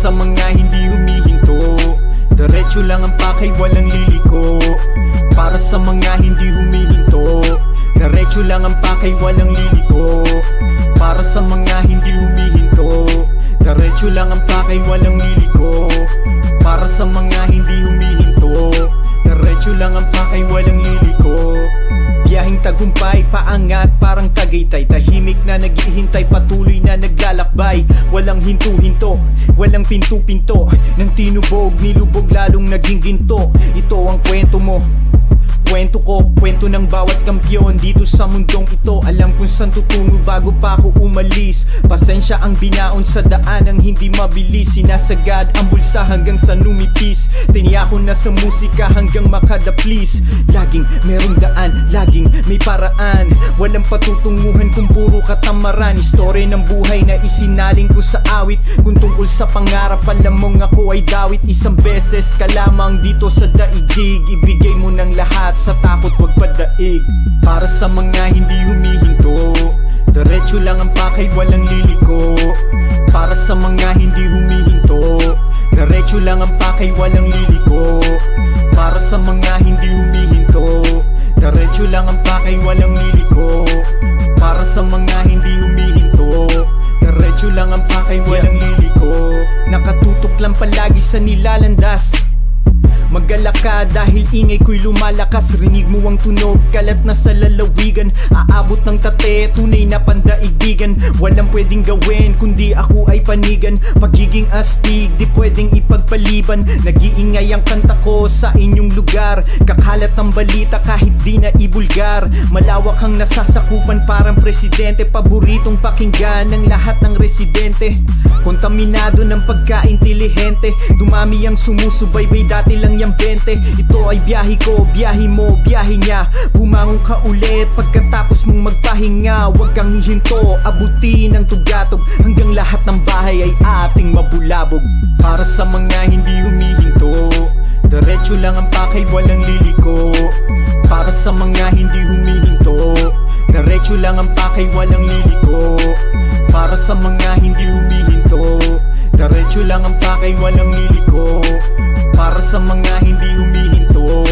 sa mga hindi humihinto. Diretso lang ang pakay, walang liliko. Para sa mga hindi humihinto. Diretso lang ang pakay, walang liliko. Para sa mga hindi humihinto. Diretso lang ang pakay, walang liliko tagumpay, paangat parang tagaytay Tahimik na naghihintay, patuloy na naglalakbay. Walang hinto-hinto, walang pinto-pinto. Nang tinubog, nilubog lalong naging ginto. Ito ang kwento mo Kwento ko, kwento ng bawat kampyon dito sa mundong ito. Alam kung saan tutungo bago pa ako umalis. Pasensya ang binaon sa daan ang hindi mabilis. Sinasagad ang bulsa hanggang sa numipis. Tiniyako na sa musika hanggang makadaplis Laging merong daan, laging may paraan. Walang patutunguhan kung puro katamaran. Istorya ng buhay na isinaling ko sa awit. Kung tungkol sa pangarap, alam mong ako ay dawit. Isang beses ka lamang dito sa daigdig. Ibigay mo ng lahat sa takot wag padaig Para sa mga hindi humihinto Diretso lang ang pakay walang liliko Para sa mga hindi humihinto Diretso lang ang pakay walang liliko Para sa mga hindi humihinto Diretso lang ang pakay walang liliko Para sa mga hindi humihinto Diretso lang ang pakay walang liliko Nakatutok lang palagi sa nilalandas Magalak ka dahil ingay ko'y lumalakas. Rinig mo ang tunog, kalat na sa lalawigan. Aabot ng tate, tunay na pandaigdigan. Walang pwedeng gawin, kundi ako ay panigan. Pagiging astig, di pwedeng ipagpaliban. Nag-iingay ang kanta ko sa inyong lugar. Kakalat ng balita kahit di na ibulgar. Malawak ang nasasakupan parang presidente. Paboritong pakinggan ng lahat ng residente. Kontaminado ng pagka-intelihente. Dumami ang sumusubaybay dati lang yung 20 Ito ay biyahe ko, biyahe mo, biyahe niya. Bumangon ka ulit pagkatapos mong magpahinga. Huwag kang hihinto, abutin ang tugatog. Hanggang lahat ng bahay ay ating mabulabog. Para sa mga hindi humihinto Diretso lang ang pakay, walang liliko. Para sa mga hindi humihinto Diretso lang ang pakay, walang liliko. Para sa mga hindi humihinto Diretso lang ang pakay, walang liliko Para sa mga hindi humihinto